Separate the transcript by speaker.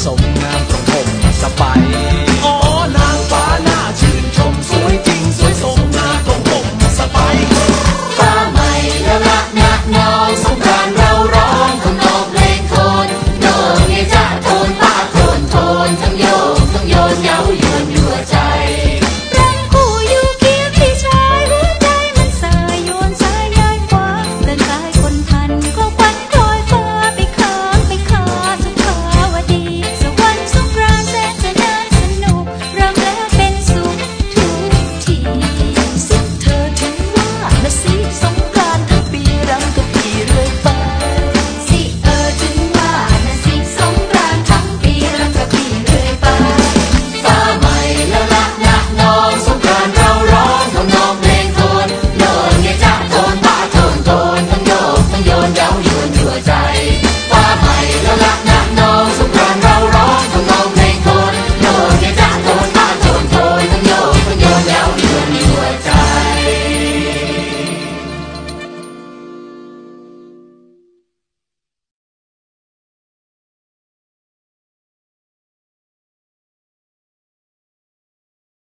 Speaker 1: começa ao.